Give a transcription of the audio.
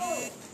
Go!